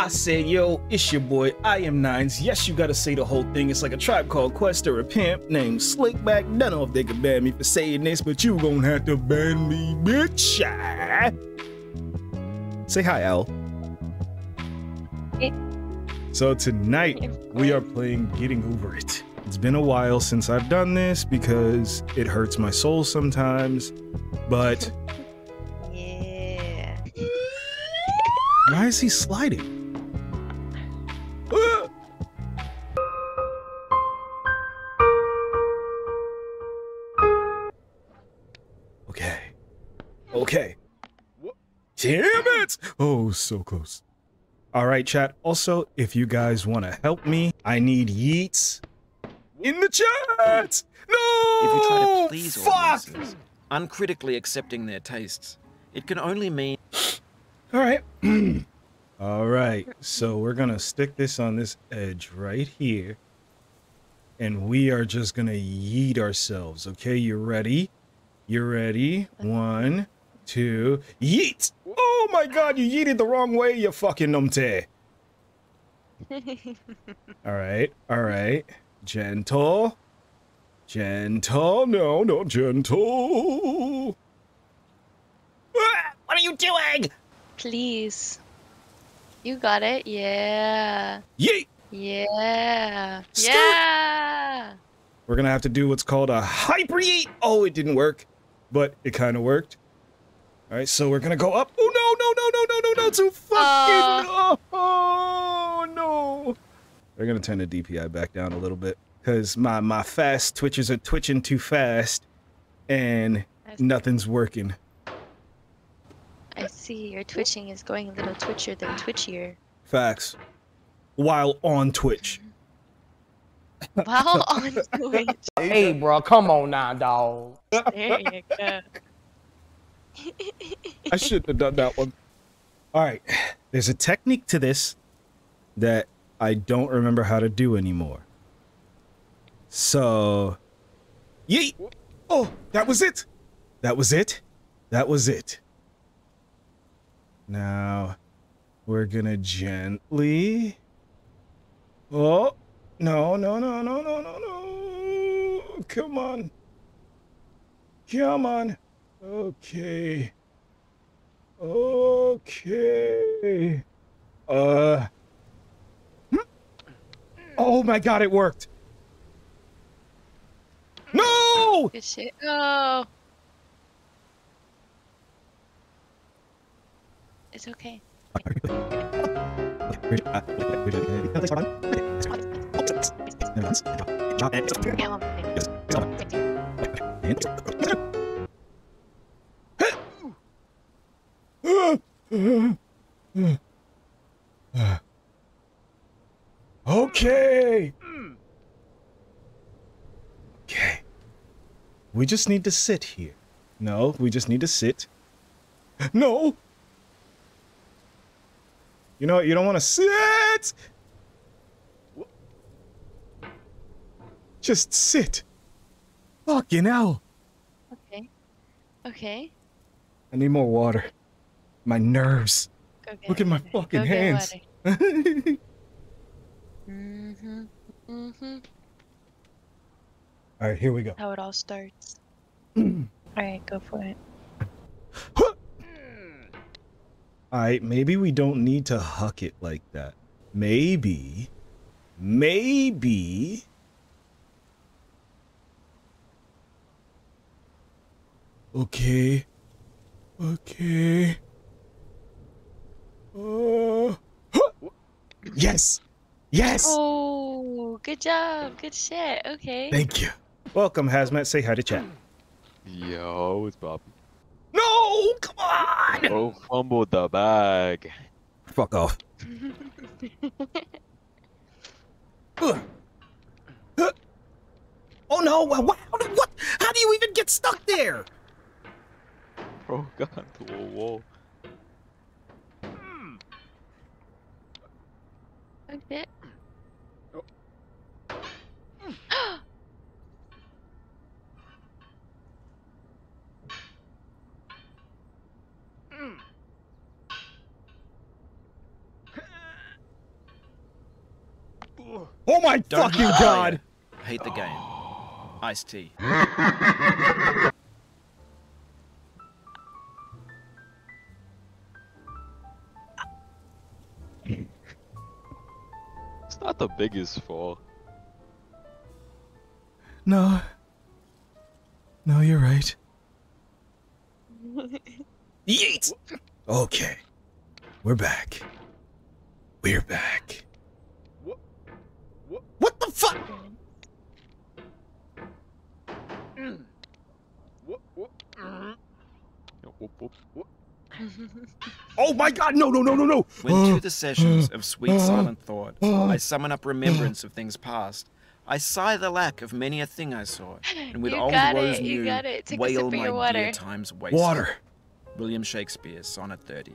I said, yo, it's your boy, I am Ninez. Yes, you gotta say the whole thing. It's like a tribe called Quest or a pimp named Slickback. Don't know if they could ban me for saying this, but you gonna have to ban me, bitch. Ah. Say hi, Al. Hey. So tonight we are playing Getting Over It. It's been a while since I've done this because it hurts my soul sometimes, but Yeah. why is he sliding? Oh, so close. All right, chat. Also, if you guys want to help me, I need yeets in the chat. No! If you try to please Fuck! audiences, uncritically accepting their tastes, it can only mean All right. All right. So we're going to stick this on this edge right here. And we are just going to yeet ourselves. Okay, you ready? You ready? One, two, yeet! Oh my god, you yeeted the wrong way, you fucking numpty. All right, all right. Gentle. Gentle. No, no, gentle. Ah, what are you doing? Please. You got it. Yeah. Yeet! Yeah. Yeah. We're gonna have to do what's called a hyper yeet. Oh, it didn't work, but it kind of worked. All right, so we're gonna go up. Oh no, no, no, no, no, no, no! Too fucking. Uh. Oh no! They're gonna turn the DPI back down a little bit because my my fast twitches are twitching too fast, and nothing's working. I see your twitching is going a little twitchier than twitchier. Facts. While on Twitch. While on Twitch. Hey, bro, come on now, dog. There you go. I shouldn't have done that one. All right. There's a technique to this that I don't remember how to do anymore. So, yeet. Oh, that was it. That was it. That was it. Now, we're gonna gently. Oh, no, no, no, no, no, no, no. Come on. Come on. Okay. Okay. Uh. hmm? Oh my god, it worked. No! Good shit. Oh. It's okay. Okay. Okay. We just need to sit here. No, we just need to sit. No. You know, you don't want to sit. Just sit. Fucking hell. Okay. Okay. I need more water. My nerves. Look at my fucking hands. water. Mhm. Mhm. All right, here we go. How it all starts. all right, go for it. All right, maybe we don't need to huck it like that. Maybe, maybe. Okay, okay. Uh, yes, yes. Oh, good job. Good shit. Okay. Thank you. Welcome, Hazmat. Say hi to chat. Yo, it's Bobby. No, come on. Oh, fumbled the bag. Fuck off. Ugh. Oh no! Wow! What? How do you even get stuck there? Bro got into a wall. okay. Oh my Don't fucking god! player, Hate the game. Iced tea. It's not the biggest fall. No. No, you're right. Yeet! Okay. We're back. We're back. The fuck? Whoop, whoop, whoop. Oh my god, no, no, no, no, no! When through the sessions of sweet silent thought, I summon up remembrance of things past. I sigh the lack of many a thing I saw, and with You old got woes it, new, got it. Take a sip wail my water. dear times wasted. Water. William Shakespeare, Sonnet 30.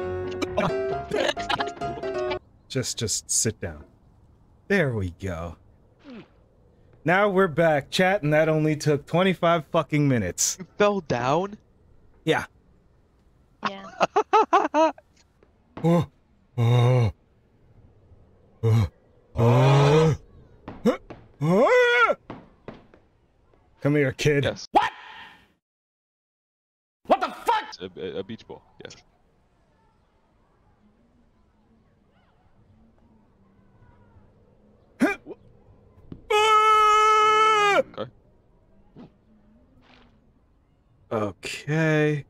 Just, just sit down. There we go. Now we're back, chat, and that only took 25 fucking minutes. You fell down? Yeah. Yeah. Oh, oh, oh, oh, oh. Come here, kid. Yes. What? What the fuck? A, a, a beach ball. Yes. Ah! Okay. Okay.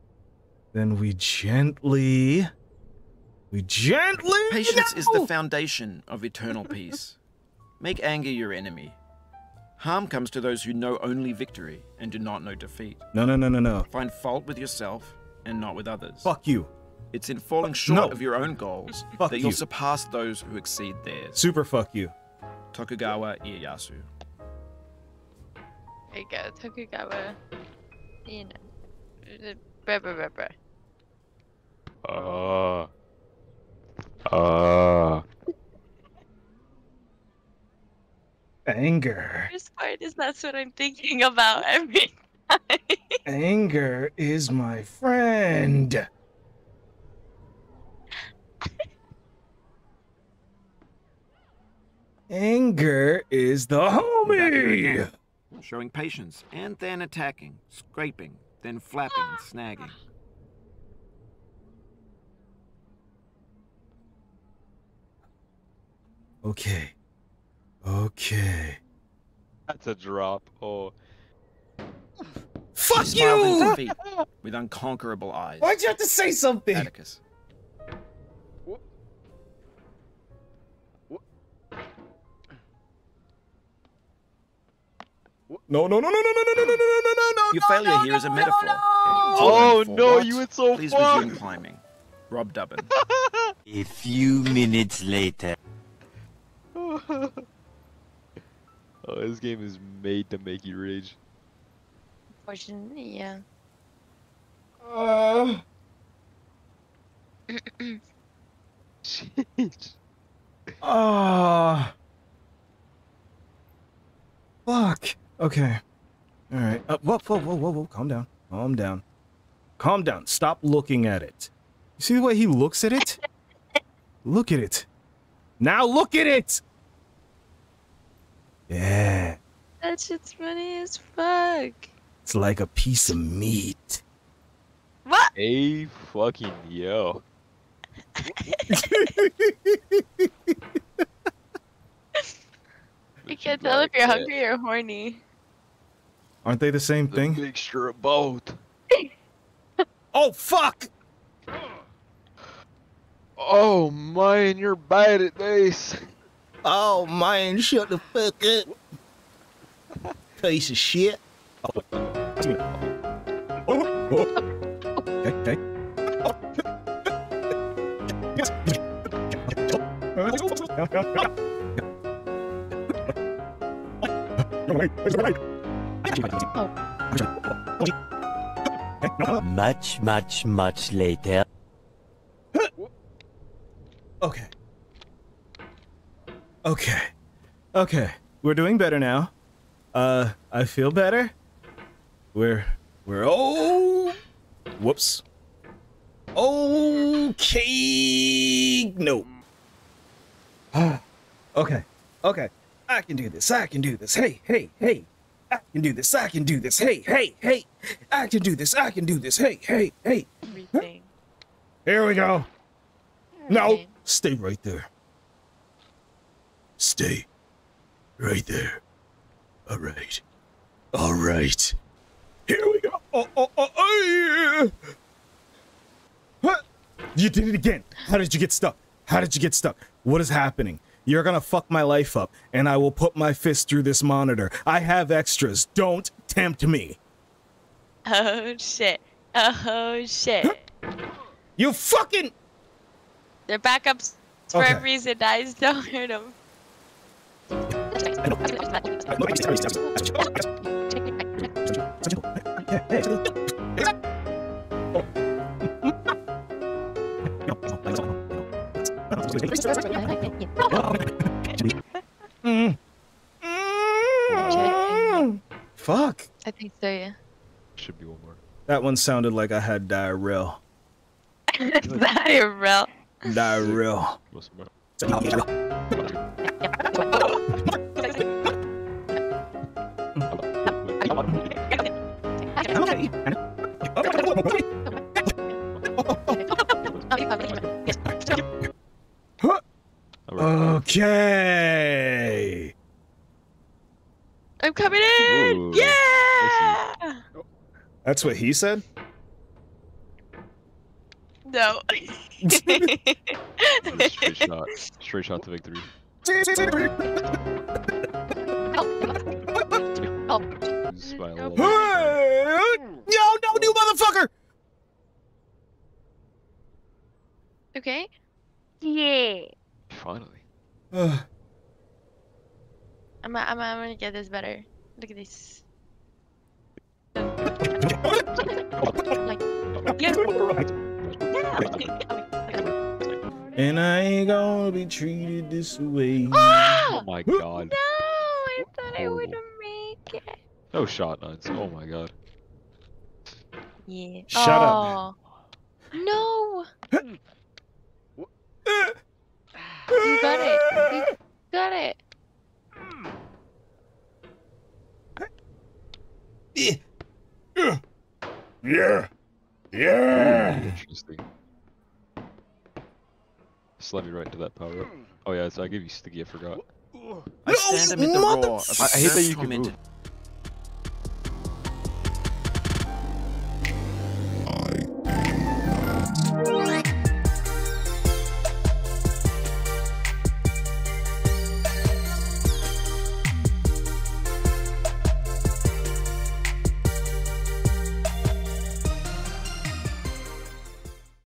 Then we gently. We gently. Patience is the foundation of eternal peace. Make anger your enemy. Harm comes to those who know only victory and do not know defeat. No, no, no, no, no. Find fault with yourself and not with others. Fuck you. It's in falling short No. of your own goals Fuck that you'll you. surpass those who exceed theirs. Super fuck you. Tokugawa Ieyasu. There you go. Tokugawa. You know. Uh, Bruh, bruh, bruh, bruh. Ah. Ah. Anger. Worst part is that's what I'm thinking about every time. Anger is my friend. Anger is the homie. Showing patience and then attacking, scraping, then flapping and snagging. Okay. Okay. That's a drop. Oh. Fuck Smiled you! defeat with unconquerable eyes. Why'd you have to say something? Atticus. No, no, no, no, no, no, no, no, no, no, no, no, no, Your no, failure no, here is a metaphor. no, Oh, no, you went so Please far. resume climbing. Rob Dubbin. A few minutes later. oh, this game is made to make you rage. Unfortunately, yeah. Uh, Jeez. Ah. fuck. Okay. All right. Uh, whoa, whoa, whoa, whoa, whoa. Calm down. Calm down. Calm down. Stop looking at it. You see the way he looks at it? look at it. Now look at it. Yeah. That shit's funny as fuck. It's like a piece of meat. What? Hey, fucking yo. You can't tell if you're hungry or horny. Aren't they the same The thing? mixture of both. Oh fuck! Oh man, you're bad at this. Oh man, shut the fuck up. Piece of shit. Okay, okay. Much, much, much later. Okay. Okay. Okay. We're doing better now. Uh, I feel better. We're we're oh whoops. Okay. No. okay. Okay. I can do this. I can do this. Hey, hey, hey. I can do this. I can do this. Hey, hey, hey. I can do this. I can do this. Hey, hey, hey. Everything. Here we go. No. Stay right there. Stay right there. All right. All right. Here we go. Oh, oh, oh, oh, yeah. What? You did it again. How did you get stuck? How did you get stuck? What is happening? You're gonna fuck my life up, and I will put my fist through this monitor. I have extras. Don't tempt me. Oh shit. Oh shit. You fucking. They're backups for Okay. a reason, guys. Don't hurt them. Fuck. I think so, yeah. Should be one more. That one sounded like I had diarrhea. Diarrhea. Diarrhea. Okay. I'm coming in! Ooh, yeah! That's what he said? No. Straight shot. Straight shot to victory. Lose by a little. Yo, no, new motherfucker! okay. Yeah. Finally. Ugh. I'm, I'm, I'm gonna get this better. Look at this. and I ain't gonna be treated this way. Ah! Oh my god. No, I thought I oh. wouldn't make it. No shot nuts. Oh my god. Yeah. Shut up. oh. No. You got it. You got it. Yeah. Yeah. Interesting. Slide me right into that power up. Oh yeah, so I gave you sticky, I forgot. I stand amid the roar of motherf- I- I hate that you tormented. can